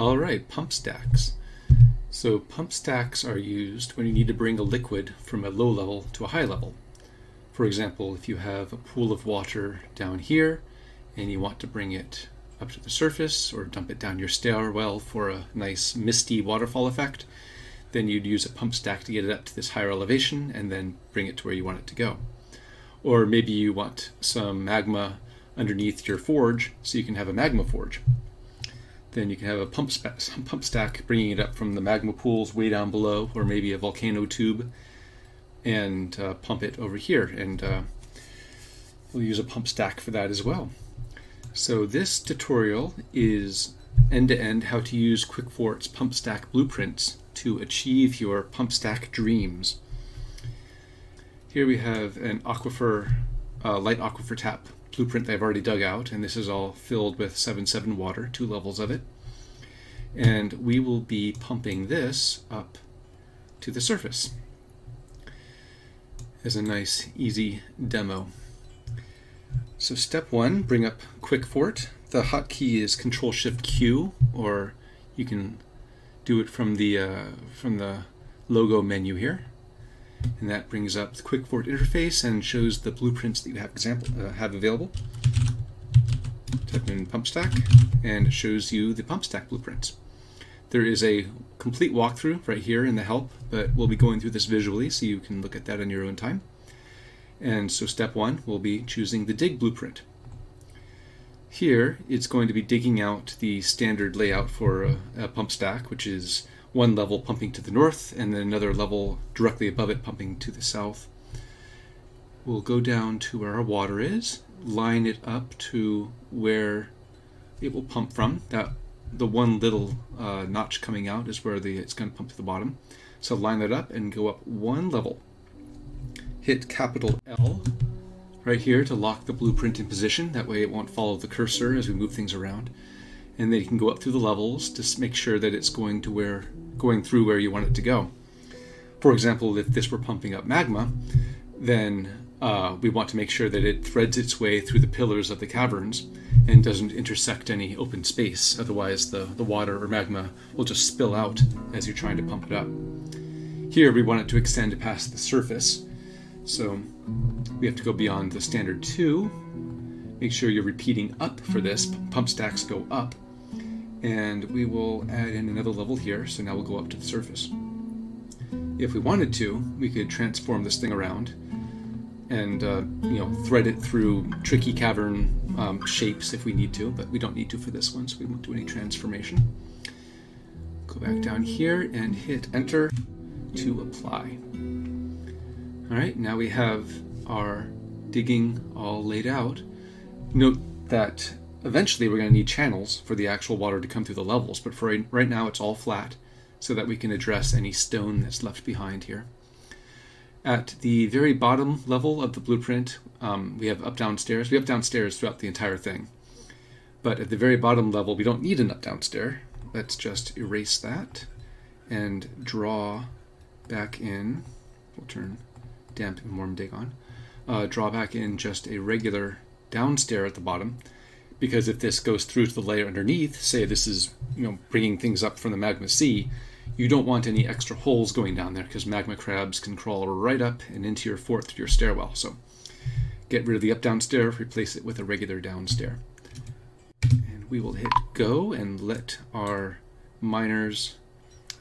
All right, pump stacks. So pump stacks are used when you need to bring a liquid from a low level to a high level. For example, if you have a pool of water down here and you want to bring it up to the surface or dump it down your stairwell for a nice misty waterfall effect, then you'd use a pump stack to get it up to this higher elevation and then bring it to where you want it to go. Or maybe you want some magma underneath your forge so you can have a magma forge then you can have a pump, pump stack bringing it up from the magma pools way down below, or maybe a volcano tube, and uh, pump it over here. And uh, we'll use a pump stack for that as well. So this tutorial is end-to-end -end how to use QuickFort's pump stack blueprints to achieve your pump stack dreams. Here we have an aquifer, uh, light aquifer tap blueprint they've already dug out, and this is all filled with 7.7 water, two levels of it. And we will be pumping this up to the surface as a nice, easy demo. So step one, bring up QuickFort. The hotkey is Control Shift Q, or you can do it from the uh, from the logo menu here and that brings up the QuickFort interface and shows the blueprints that you have example uh, have available. Type in pump stack and it shows you the pump stack blueprints. There is a complete walkthrough right here in the help, but we'll be going through this visually so you can look at that on your own time. And so step one will be choosing the dig blueprint. Here it's going to be digging out the standard layout for a, a pump stack, which is one level pumping to the north and then another level directly above it pumping to the south. We'll go down to where our water is, line it up to where it will pump from. That the one little uh, notch coming out is where the it's going to pump to the bottom. So line that up and go up one level. Hit capital L right here to lock the blueprint in position. That way it won't follow the cursor as we move things around and then you can go up through the levels to make sure that it's going to where going through where you want it to go. For example, if this were pumping up magma, then uh, we want to make sure that it threads its way through the pillars of the caverns and doesn't intersect any open space. Otherwise, the, the water or magma will just spill out as you're trying to pump it up. Here, we want it to extend past the surface, so we have to go beyond the standard 2. Make sure you're repeating up for this. Pump stacks go up and we will add in another level here, so now we'll go up to the surface. If we wanted to, we could transform this thing around and uh, you know thread it through tricky cavern um, shapes if we need to, but we don't need to for this one, so we won't do any transformation. Go back down here and hit enter to apply. Alright, now we have our digging all laid out. Note that Eventually, we're going to need channels for the actual water to come through the levels, but for right now, it's all flat so that we can address any stone that's left behind here. At the very bottom level of the blueprint, um, we have up-down stairs. We have downstairs throughout the entire thing. But at the very bottom level, we don't need an up-down stair. Let's just erase that and draw back in. We'll turn damp and warm dig on. Uh, draw back in just a regular down stair at the bottom because if this goes through to the layer underneath, say this is you know bringing things up from the magma sea, you don't want any extra holes going down there because magma crabs can crawl right up and into your fort through your stairwell. So get rid of the up-down stair, replace it with a regular down stair. And we will hit go and let our miners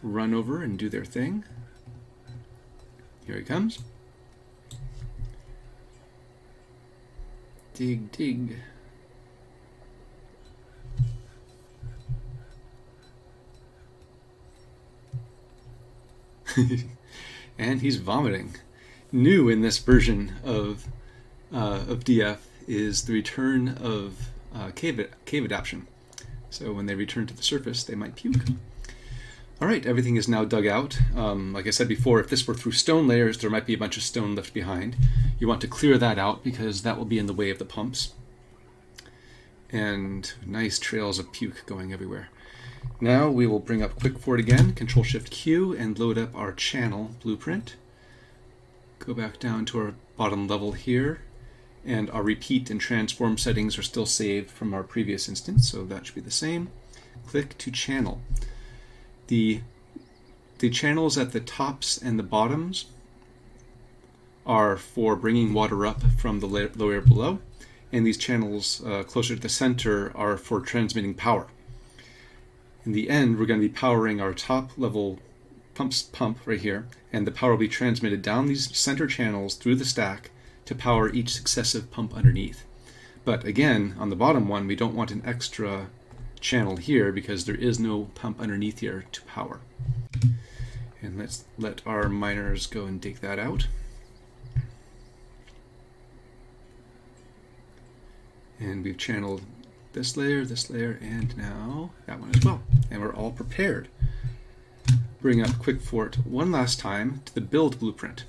run over and do their thing. Here he comes. Dig, dig. and he's vomiting. New in this version of uh, of DF is the return of uh, cave, cave adaptation. So when they return to the surface, they might puke. All right, everything is now dug out. Um, like I said before, if this were through stone layers, there might be a bunch of stone left behind. You want to clear that out because that will be in the way of the pumps. And nice trails of puke going everywhere. Now we will bring up QuickFort again, Control Shift Q, and load up our channel blueprint. Go back down to our bottom level here, and our repeat and transform settings are still saved from our previous instance, so that should be the same. click to channel. The, the channels at the tops and the bottoms are for bringing water up from the layer lower below, and these channels uh, closer to the center are for transmitting power. In the end, we're going to be powering our top level pumps pump right here, and the power will be transmitted down these center channels through the stack to power each successive pump underneath. But again, on the bottom one, we don't want an extra channel here because there is no pump underneath here to power. And let's let our miners go and dig that out. And we've channeled this layer, this layer, and now that one as well. And we're all prepared. Bring up QuickFort one last time to the build blueprint.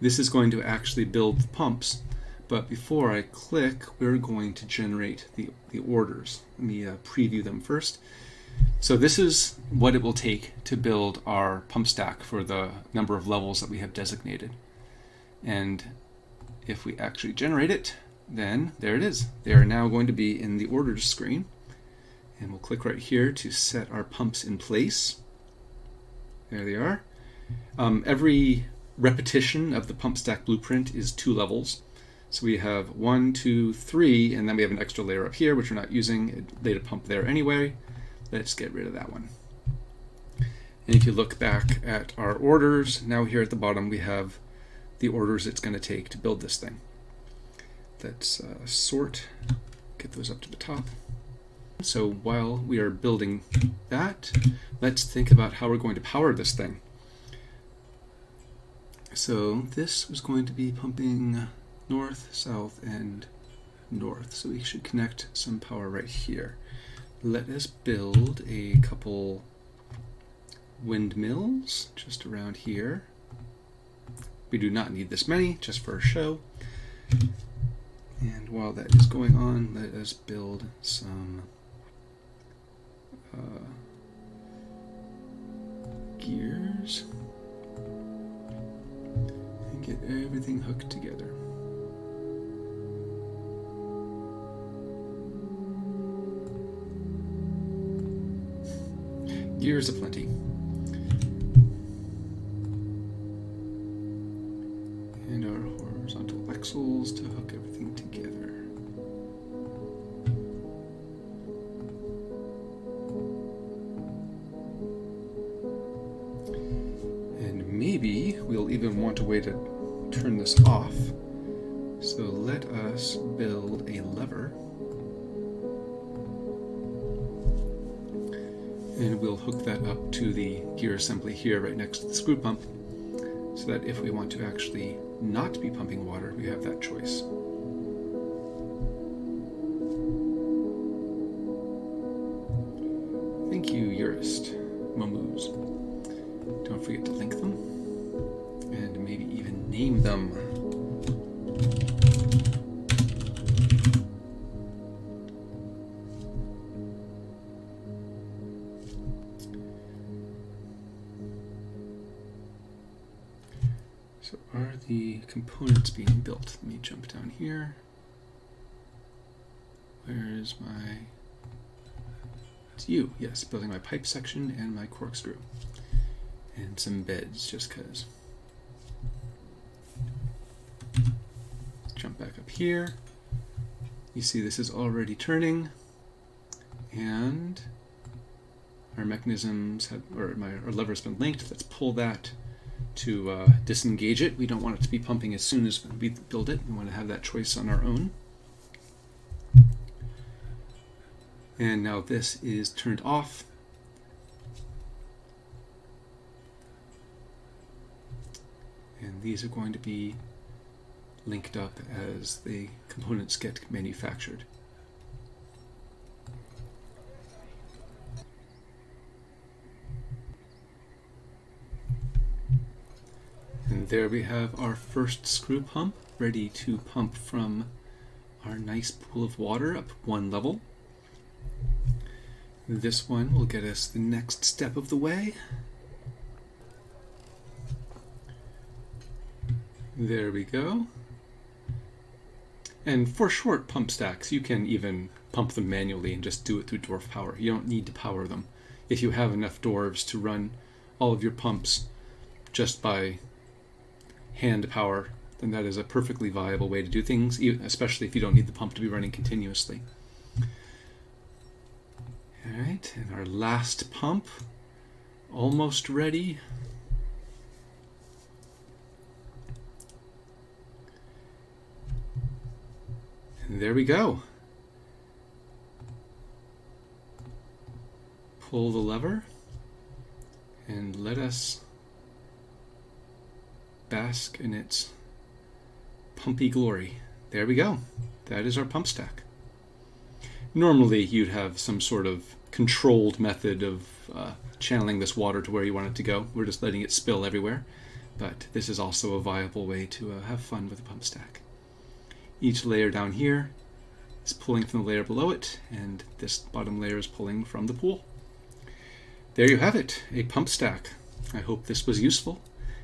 This is going to actually build the pumps but before I click, we're going to generate the, the orders. Let me uh, preview them first. So this is what it will take to build our pump stack for the number of levels that we have designated. And if we actually generate it, then there it is. They are now going to be in the orders screen. And we'll click right here to set our pumps in place. There they are. Um, every repetition of the pump stack blueprint is two levels. So we have one, two, three, and then we have an extra layer up here, which we're not using. It laid a pump there anyway. Let's get rid of that one. And if you look back at our orders, now here at the bottom we have the orders it's going to take to build this thing. Let's uh, sort, get those up to the top. So while we are building that, let's think about how we're going to power this thing. So this is going to be pumping north, south, and north. So we should connect some power right here. Let us build a couple windmills just around here. We do not need this many, just for a show. And while that is going on, let us build some uh, gears and get everything hooked together. Gears aplenty. Axles to hook everything together. And maybe we'll even want a way to turn this off. So let us build a lever and we'll hook that up to the gear assembly here right next to the screw pump so that if we want to actually not be pumping water, we have that choice. Thank you, Urist. Momoos. Don't forget to link them and maybe even name them. Being built? Let me jump down here. Where is my... It's you, yes, building my pipe section and my corkscrew. And some beds, just because. Jump back up here. You see this is already turning. And our mechanisms have, or my our lever has been linked. Let's pull that to uh, disengage it. We don't want it to be pumping as soon as we build it. We want to have that choice on our own. And now this is turned off. And these are going to be linked up as the components get manufactured. There we have our first screw pump ready to pump from our nice pool of water up one level. This one will get us the next step of the way. There we go. And for short pump stacks, you can even pump them manually and just do it through dwarf power. You don't need to power them. If you have enough dwarves to run all of your pumps just by hand power, then that is a perfectly viable way to do things, especially if you don't need the pump to be running continuously. All right, and our last pump, almost ready. And there we go. Pull the lever and let us bask in its pumpy glory. There we go. That is our pump stack. Normally, you'd have some sort of controlled method of uh, channeling this water to where you want it to go. We're just letting it spill everywhere. But this is also a viable way to uh, have fun with a pump stack. Each layer down here is pulling from the layer below it, and this bottom layer is pulling from the pool. There you have it, a pump stack. I hope this was useful,